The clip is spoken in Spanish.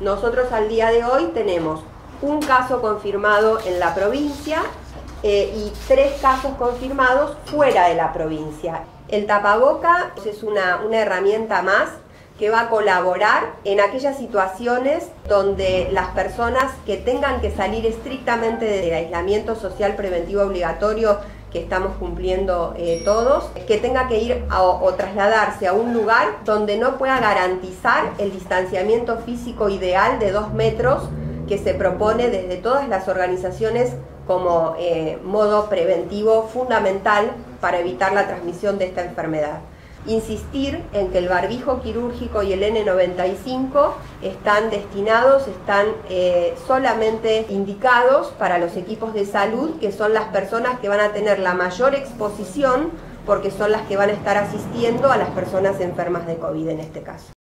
Nosotros al día de hoy tenemos un caso confirmado en la provincia eh, y tres casos confirmados fuera de la provincia. El tapaboca es una, una herramienta más que va a colaborar en aquellas situaciones donde las personas que tengan que salir estrictamente del aislamiento social preventivo obligatorio que estamos cumpliendo eh, todos, que tenga que ir o trasladarse a un lugar donde no pueda garantizar el distanciamiento físico ideal de dos metros que se propone desde todas las organizaciones como eh, modo preventivo fundamental para evitar la transmisión de esta enfermedad insistir en que el barbijo quirúrgico y el N95 están destinados, están eh, solamente indicados para los equipos de salud, que son las personas que van a tener la mayor exposición porque son las que van a estar asistiendo a las personas enfermas de COVID en este caso.